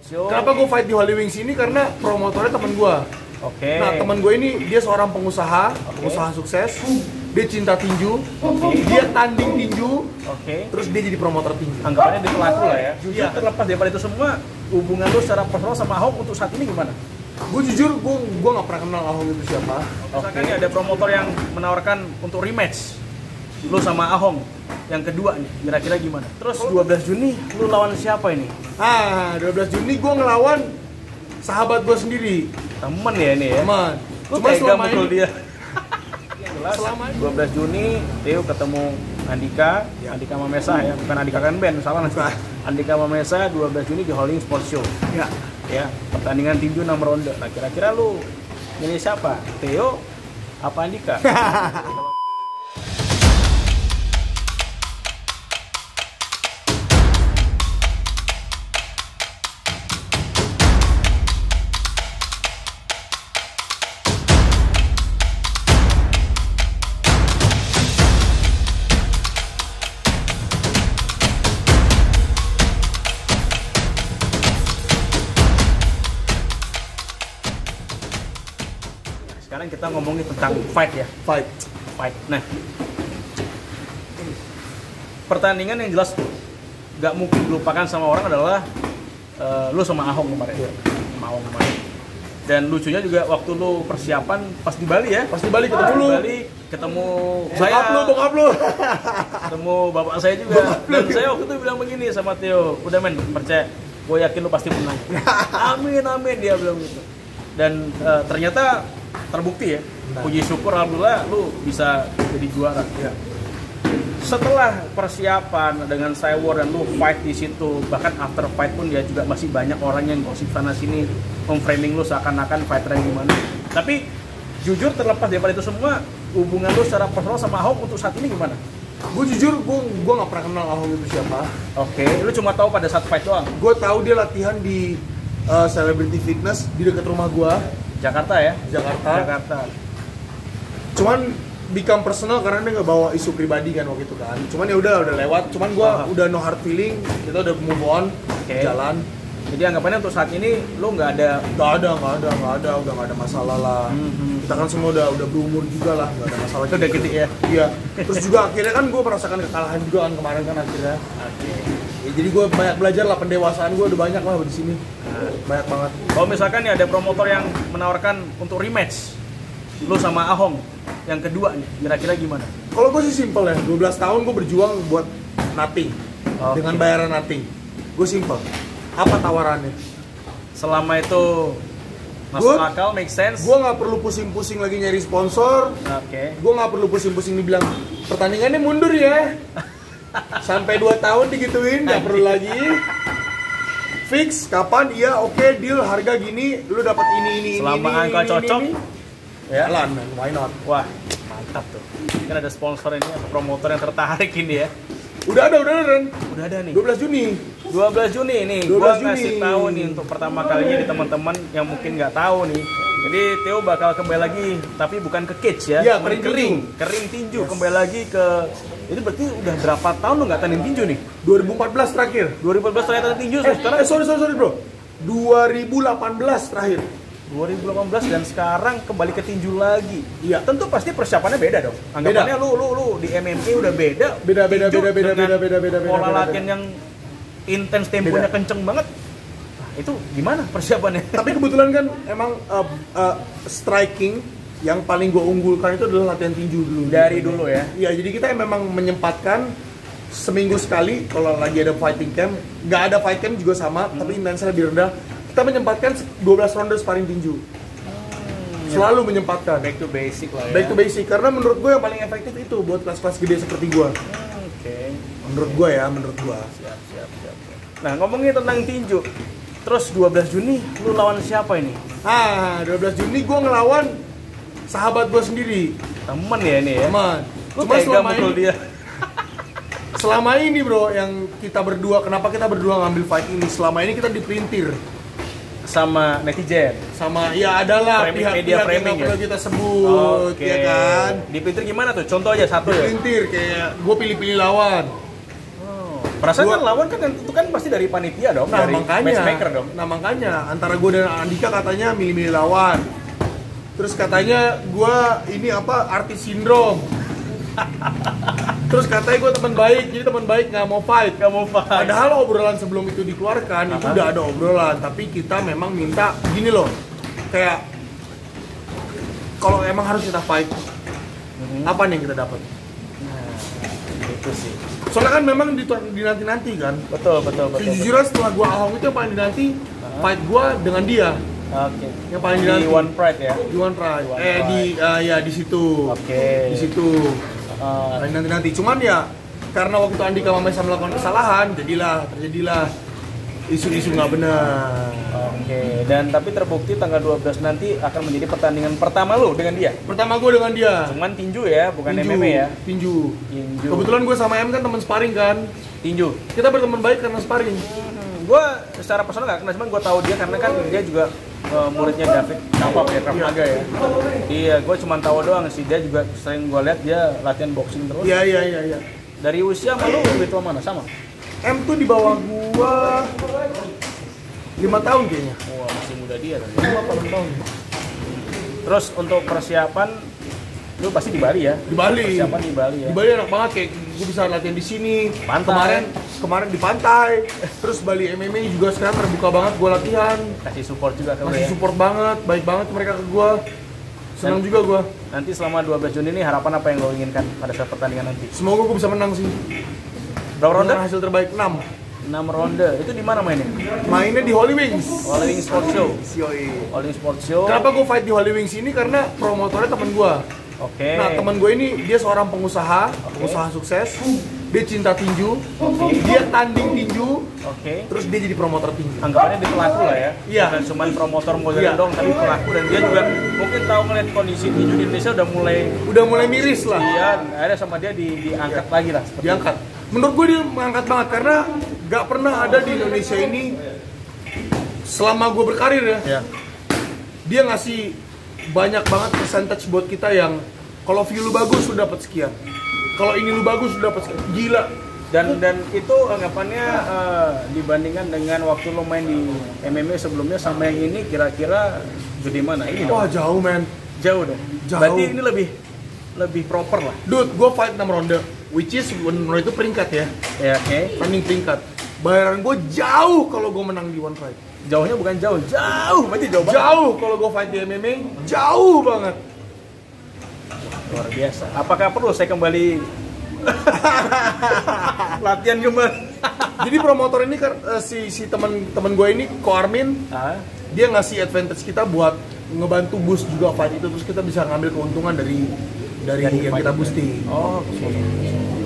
Kenapa gue fight di Holy Wings ini? Karena promotornya temen gue. Oke. Nah temen gue ini dia seorang pengusaha, pengusaha sukses. Dia cinta tinju, dia tanding tinju, Oke. terus dia jadi promotor tinju. Anggapannya di pelaku lah ya. Jujur Iya. terlepas daripada itu semua, hubungan lu secara personal sama Ahok untuk saat ini gimana? Gue jujur, gue gue nggak pernah kenal Ahong itu siapa. Misalkan nih ada promotor yang menawarkan untuk rematch lu sama Ahong yang kedua nih, kira-kira gimana? Terus 12 Juni lu lawan siapa ini? Ah, 12 Juni gue ngelawan sahabat gue sendiri, Temen ya ini ya? teman. Lu Cuma tega mukul ini, dia. Selama ini. 12 Juni Theo ketemu Andika, Ya. Andika Mamesa ya, bukan Andika kan band, salah nanti. Bukan. Andika Mamesa 12 Juni di Howling Sports Show. ya. Ya, pertandingan tinju 6 ronde. Nah, kira-kira lu milih siapa? Theo apa Andika? Sekarang kita ngomongin tentang fight ya. Fight. Fight. Nah, pertandingan yang jelas nggak mungkin dilupakan sama orang adalah eh, lu sama Ahong kemarin. Sama Ahong kemarin. Dan lucunya juga waktu lu persiapan pas di Bali ya. Pasti balik ketemu Di lu. Bali ketemu saya, Bokap lu, bokap lu. ketemu bapak saya juga. Dan saya waktu itu bilang begini sama Theo, udah men, percaya, gue yakin lu pasti menang. amin, amin dia bilang gitu. Dan eh, ternyata terbukti ya. Benar. Puji syukur alhamdulillah lu bisa jadi juara. Ya. Setelah persiapan dengan Cywar dan lu fight di situ, bahkan after fight pun dia juga masih banyak orang yang gosip sana sini memframing lu seakan-akan fighter yang gimana. Tapi jujur terlepas daripada itu semua, hubungan lu secara personal sama Ahok untuk saat ini gimana? Gue jujur, gue gue nggak pernah kenal Ahong itu siapa. Oke, lu cuma tahu pada saat fight doang. Gue tahu dia latihan di uh, Celebrity Fitness di dekat rumah gue, Jakarta ya? Jakarta. Jakarta. Cuman become personal karena dia nggak bawa isu pribadi kan waktu itu kan. Cuman ya udah udah lewat. Cuman gue Aha. udah no hard feeling. Kita udah move on, Oke. jalan. Jadi anggapannya untuk saat ini lu nggak ada Gak ada, gak ada, gak ada, udah gak ada masalah lah. Mhm. Kita kan semua udah udah berumur juga lah, gak ada masalah. Itu udah gede ya? Iya. Terus juga akhirnya kan gue merasakan kekalahan juga kan kemarin kan akhirnya. Oke. Ya, jadi gue banyak belajar lah pendewasaan gue udah banyak lah di sini. Banyak banget. Kalau misalkan nih ada promotor yang menawarkan untuk rematch lu sama Ahong yang kedua nih, kira-kira gimana? Kalau gue sih simple ya, 12 tahun gue berjuang buat nothing Oke. dengan bayaran nothing. Gue simple. Apa tawarannya? Selama itu masuk Good. akal, make sense. Gue nggak perlu pusing-pusing lagi nyari sponsor. Oke. Gue nggak perlu pusing-pusing dibilang pertandingannya mundur ya. Sampai 2 tahun digituin, nggak perlu lagi. Fix kapan? Iya, oke deal harga gini, lu dapat ini ini ini. Selama ini, angka ini, cocok, ini, ini. Ya. Man. why not? Wah, mantap tuh. Kan ada sponsor ini, ada promotor yang tertarik ini ya. Udah ada, udah ada, Ren. Udah ada nih. 12 Juni. 12 Juni nih, 12 gua Juni. ngasih tahu nih untuk pertama kalinya di teman-teman yang mungkin nggak tahu nih. Jadi Theo bakal kembali lagi, tapi bukan ke cage ya, Cuman kering kering, tinju. kering tinju kembali lagi ke. Itu berarti udah berapa tahun lu nggak tanding tinju nih? 2014 terakhir. 2014 terakhir tanding tinju, Eh, sekarang eh, sorry, sorry, sorry, bro. 2018 terakhir. 2018 dan sekarang kembali ke tinju lagi. Iya. Tentu pasti persiapannya beda dong. Anggapannya lu lu lu di MMA udah beda. Beda, beda, beda, beda, dengan beda, beda, beda, Pola beda, latihan yang intens temponya Beda. kenceng banget. Nah, itu gimana persiapannya? Tapi kebetulan kan emang uh, uh, striking yang paling gue unggulkan itu adalah latihan tinju dulu. Dari dulu ya. Iya, jadi kita memang menyempatkan seminggu sekali kalau lagi ada fighting camp, nggak ada fight camp juga sama, Hmm. tapi intensnya lebih rendah. Kita menyempatkan 12 ronde sparring tinju. Selalu menyempatkan. back to basic lah ya. Back to basic karena menurut gue yang paling efektif itu buat kelas-kelas gede seperti gue. Hmm, Oke. Menurut gue ya, menurut gue. Siap, siap, siap. siap. Nah, ngomongin tentang tinju. Terus 12 Juni lu lawan siapa ini? Ah, 12 Juni gue ngelawan sahabat gue sendiri, Temen ya ini ya. teman. Lu Cuma tega selama mukul ini, dia. Selama ini bro, yang kita berdua, kenapa kita berdua ngambil fight ini? Selama ini kita dipelintir sama netizen. sama ya adalah Framing, pihak-pihak media yang framing nggak ya? kita sebut, Oke. ya kan? Di Twitter gimana tuh? Contoh aja satu ya. Dipelintir kayak gue pilih-pilih lawan. Oh, Perasaan Gua- kan lawan kan yang itu kan pasti dari panitia dong, Nah dari makanya, matchmaker dong. nah makanya antara gue dan Andika katanya milih-milih lawan. Terus katanya gue ini apa artis sindrom. Terus katanya gue teman baik, jadi teman baik nggak mau fight. Gak mau fight. Padahal obrolan sebelum itu dikeluarkan itu Aha. udah ada obrolan, tapi kita memang minta gini loh, kayak kalau emang harus kita fight, Mhm. apa nih yang kita dapat? Nah, itu sih. Soalnya kan memang di nanti nanti kan. Betul, betul, betul. Sejujurnya setelah gua Ahong itu yang paling dinanti Aha. fight gua dengan dia Oke. yang paling Di dinanti. One Pride ya. Di One Pride. One eh di ah, ya di situ. Oke. Di situ. Uh, nanti nanti. Cuman ya karena waktu Andika Mamesa melakukan kesalahan, jadilah terjadilah isu-isu nggak benar. Oke, dan tapi terbukti tanggal 12 nanti akan menjadi pertandingan pertama lu dengan dia. Pertama gue dengan dia. Cuman tinju ya, bukan tinju, MMA ya. Tinju. Tinju. Kebetulan gue sama M kan teman sparring kan. tinju. Kita berteman baik karena sparring. gue secara personal gak kenal, cuman gue tahu dia karena kan dia juga eh, muridnya David Kapap ya, Krav Iya. Maga ya. Iya, gue cuma tahu doang sih dia juga sering gue lihat dia latihan boxing terus. Iya iya iya iya. Dari usia sama lu lebih tua mana? Sama? M tuh di bawah gua 5 tahun kayaknya. Wah, masih muda dia kan. 5 apa 6 tahun. Terus untuk persiapan lu pasti di Bali ya? Di Bali. Persiapan di Bali ya. Di Bali enak banget kayak gue bisa latihan di sini. Pantai. Kemarin kemarin di pantai. Terus Bali MMA juga sekarang terbuka banget gue latihan. Kasih support juga ke lu Masih ya. support banget, baik banget mereka ke gue. Senang Dan- juga gue. Nanti selama 12 Juni ini harapan apa yang lo inginkan pada saat pertandingan nanti? Semoga gue bisa menang sih. Berapa ronde? Hasil terbaik 6. 6 ronde. Itu di mana mainnya? Mainnya di Holy Wings. All Wings Sports Show. All Wings Sports Show. Kenapa gue fight di Holy Wings ini? Karena promotornya temen gue. Oke. Nah teman gue ini dia seorang pengusaha, pengusaha sukses. Dia cinta tinju, dia tanding tinju, Oke. terus dia jadi promotor tinju. Anggapannya dia pelaku lah ya. Iya. Bukan cuma promotor modern Iya. dong, tapi pelaku dan dia juga mungkin tahu ngeliat kondisi tinju di Indonesia udah mulai Udah mulai miris lah. iya, ada sama dia di, diangkat lagi lah. diangkat. Menurut gue dia mengangkat banget karena gak pernah ada di Indonesia ini selama gue berkarir ya, itu. Ya. dia ngasih banyak banget percentage buat kita yang kalau view lu bagus lu dapat sekian. Kalau ini lu bagus lu dapat sekian. Gila. Dan dan itu anggapannya eh, dibandingkan dengan waktu lo main di MMA sebelumnya sama yang ini kira-kira gede mana? Ini dong. Wah jauh men. Jauh dong. Jauh. Berarti ini lebih lebih proper lah. Dude, gue fight 6 ronde, which is menurut itu peringkat ya, Ya, oke. tanding peringkat. Bayaran gue jauh kalau gue menang di one fight. Jauhnya bukan jauh, jauh. Berarti jauh banget. Jauh kalau gue fight di MMA, jauh banget. Luar biasa. Apakah perlu saya kembali latihan kembali? Jadi promotor ini kan eh, si si teman teman gue ini Ko Armin Ah, dia ngasih advantage kita buat ngebantu boost juga fight itu terus kita bisa ngambil keuntungan dari dari yang fight kita boosting. Oh, oke.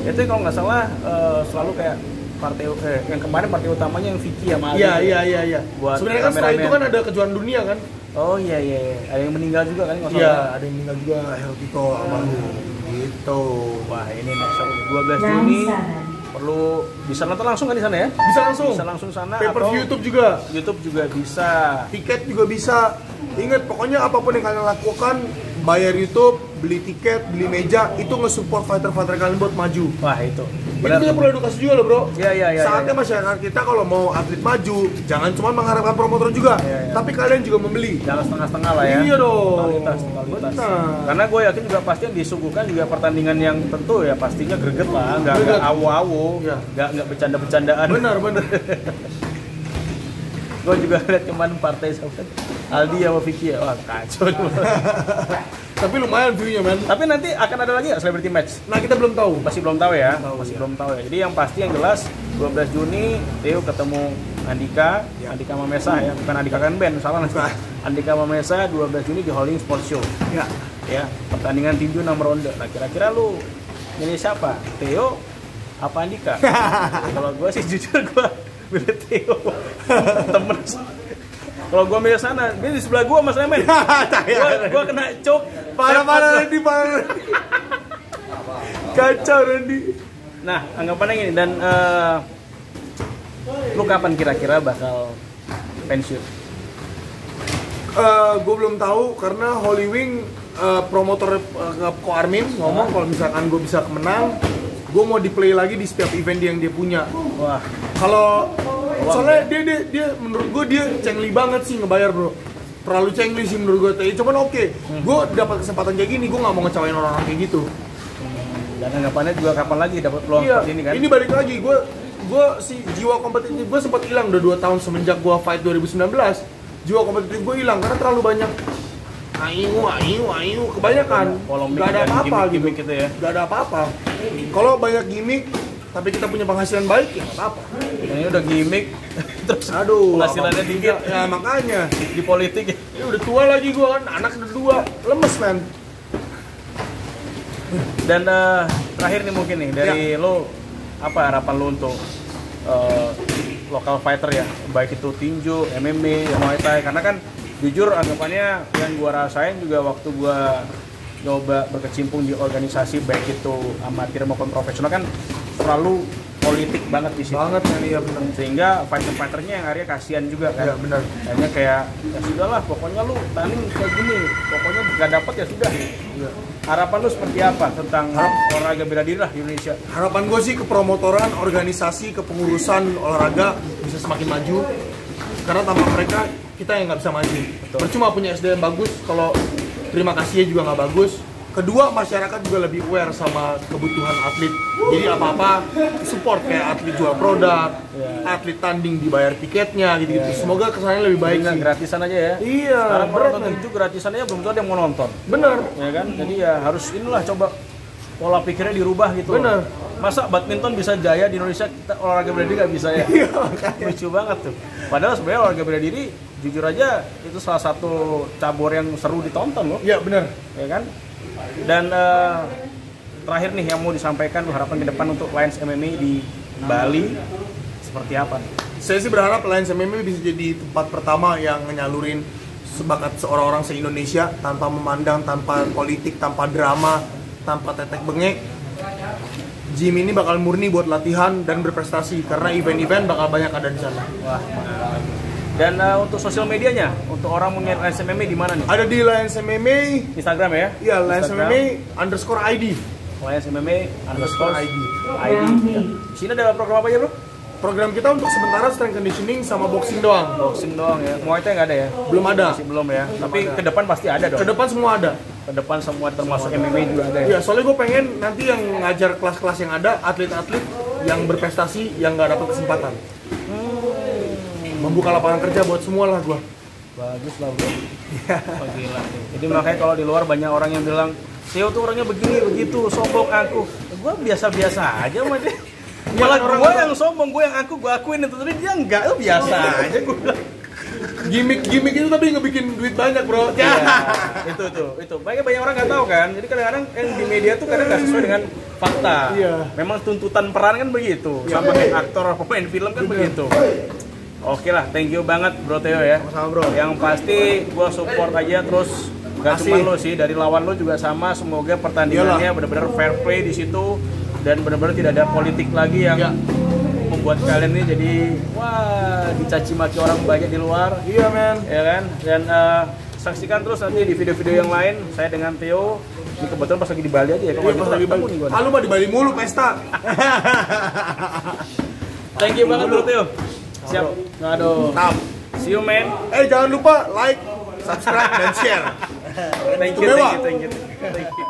Itu kalau nggak salah eh, selalu kayak partai eh, yang kemarin partai utamanya yang Vicky sama Ali. Iya iya iya iya. Buat Sebenarnya kan setelah itu kan ada kejuaraan dunia kan? Oh iya iya, iya. ada yang meninggal juga kan nggak Iya, salah. ada yang meninggal juga Helkito almarhum. Gitu. Wah ini nih seru. 12 Juni perlu bisa nonton langsung kan di sana ya? Bisa langsung. Bisa langsung sana Pay per atau YouTube juga. YouTube juga bisa. Tiket juga bisa. Ingat pokoknya apa pun yang kalian lakukan, bayar YouTube, beli tiket, beli meja, itu nge-support fighter-fighter kalian buat maju. Wah itu. Ini kita perlu edukasi juga loh bro. Iya, iya, iya, Saatnya iya. masyarakat kita kalau mau atlet maju, jangan cuma mengharapkan promotor juga, Iya, iya. tapi kalian juga membeli. Jangan setengah-setengah lah ya. Iya dong. Totalitas, totalitas. Benar. Karena gue yakin juga pasti yang disuguhkan juga pertandingan yang tentu ya pastinya greget lah, nggak nggak Greget. awu-awu, Iya. nggak nggak bercanda-bercandaan. Benar benar. gue juga lihat kemarin partai sama Aldi sama Vicky ya, wah kacau. tapi lumayan view-nya men. Tapi nanti akan ada lagi nggak celebrity match? Nah kita belum tahu. Masih belum tahu ya, Belum tahu, masih ya. belum tahu ya. Jadi yang pasti yang jelas 12 Juni Theo ketemu Andika, Ya. Andika Mamesa ya, bukan Andika kan band, salah nanti. Andika Mamesa 12 Juni di Holding Sports Show. Ya. ya pertandingan tinju 6 ronde nah kira-kira lu milih siapa Theo apa Andika kalau gue sih jujur gue milih Theo temen. Kalau gue milih sana dia di sebelah gue mas Remen. Gue gue kena cok Parah parah Randy parah. Kacau Randy. nah anggapannya gini dan eh, lu kapan kira-kira bakal pensiun? Gue belum tahu karena Holy Wing eh, promotor uh, Ko Armin ngomong kalau misalkan gue bisa menang, gue mau di play lagi di setiap event yang dia punya. Wah, Kalau soalnya ya? dia, dia dia menurut gue dia cengli banget sih ngebayar bro. Terlalu cengli sih menurut gue. Tapi cuman oke, gue dapat kesempatan kayak gini, gue nggak mau ngecewain orang-orang kayak gitu. dan anggapannya juga kapan lagi dapat peluang Iya, seperti ini kan? ini balik lagi, gue gue si jiwa kompetitif gue sempat hilang udah 2 tahun semenjak gue fight 2019 jiwa kompetitif gue hilang karena terlalu banyak ayu ayu ayu kebanyakan. Polemik gak ada dan apa-apa gitu. gimmick-gimmick gitu ya. gak ada apa-apa. Kalau banyak gimmick tapi kita punya penghasilan baik ya nggak apa-apa. Ini udah gimmick terus aduh penghasilannya dikit. Ya makanya. Di politik ya. ini udah tua lagi gue kan anak udah dua. Lemes man Dan eh, terakhir nih mungkin nih dari lo apa harapan lo untuk eh, lokal fighter ya, baik itu tinju, MMA, Muay Thai. Karena kan jujur anggapannya yang gua rasain juga waktu gua nyoba berkecimpung di organisasi baik itu amatir maupun profesional kan selalu politik banget di situ. banget kan iya bener Sehingga fighter-fighternya yang akhirnya kasihan juga kan. ya benar Kayaknya kayak ya sudahlah pokoknya lu tanding kayak gini, pokoknya nggak dapat ya sudah. Iya. Harapan lu seperti apa tentang Harap- olahraga bela diri lah di Indonesia? harapan gue sih kepromotoran organisasi kepengurusan olahraga bisa semakin maju karena tanpa mereka kita yang nggak bisa maju percuma punya SDM bagus kalau terima kasihnya juga nggak bagus kedua masyarakat juga lebih aware sama kebutuhan atlet jadi apa apa support kayak atlet jual produk Iya. atlet tanding dibayar tiketnya gitu gitu semoga kesannya lebih baik Baik sih gratisan aja ya. iya Sekarang berat menonton men. tinju gratisan aja belum tentu ada yang mau nonton. bener Ya kan? Jadi ya harus inilah coba pola pikirnya dirubah gitu. Bener. Masa badminton bisa jaya di Indonesia kita olahraga bela diri nggak bisa ya? Iya. Lucu banget tuh. Padahal sebenarnya olahraga bela diri jujur aja itu salah satu cabur yang seru ditonton loh. iya bener ya kan? Dan eh, terakhir nih yang mau disampaikan harapan ke depan untuk Lions MMA di Bali seperti apa? Saya sih berharap Lions MMA bisa jadi tempat pertama yang nyalurin sebakat seorang orang se-Indonesia tanpa memandang, tanpa politik, tanpa drama, tanpa tetek bengek. Gym ini bakal murni buat latihan dan berprestasi karena event-event bakal banyak ada di sana. Wah. Dan eh, untuk sosial medianya, untuk orang mau nyari Lions MMA di mana nih? Ada di Lions MMA, Instagram ya? ya Lions Instagram, MMA underscore ID. Lions MMA underscore ID. ID. Ya. Di sini ada program apa aja bro? Program kita untuk sementara strength conditioning sama boxing doang. Boxing doang ya. Muay Thai nggak ada ya? Belum ada. Masih belum ya. Tapi ke depan pasti ada dong. Ke depan semua ada. Ke depan semua termasuk MMA juga ada ya. Ya, soalnya gue pengen nanti yang ngajar kelas-kelas yang ada, atlet-atlet yang berprestasi, yang nggak dapat kesempatan. Membuka lapangan kerja buat semua lah gue. Bagus lah bro. Oh, gila. Jadi makanya kalau di luar banyak orang yang bilang, Tio tuh orangnya begini begitu, sombong aku. Gue biasa-biasa aja sama dia. Malah orang- gue yang sombong, gue yang aku, gue akuin itu tapi dia enggak, itu biasa aja gue bilang. Gimik-gimik itu tapi ngebikin duit banyak bro. Ya, itu tuh, itu. Banyak banyak orang nggak tahu kan. Jadi kadang-kadang yang di media tuh kadang nggak sesuai dengan fakta. Iya. Memang tuntutan peran kan begitu. Sama kayak aktor pemain film kan begitu. Oke lah, thank you banget Bro Theo ya. Sama bro. Yang pasti gua support aja terus gak Makasih. cuma lo sih dari lawan lo juga sama semoga pertandingannya benar-benar fair play di situ dan benar-benar tidak ada politik lagi yang Ya. membuat kalian ini jadi wah dicaci maki orang banyak di luar Iya men. ya kan dan eh, saksikan terus nanti di video-video yang lain saya dengan Theo ini kebetulan pas lagi di Bali aja ya kalau Iya pas lagi Bali. Ah lu mah di Bali mulu pesta. thank you banget bro Theo siap. Aduh. Tap. see you man. Eh jangan lupa like, subscribe dan share. thank you thank you thank you thank you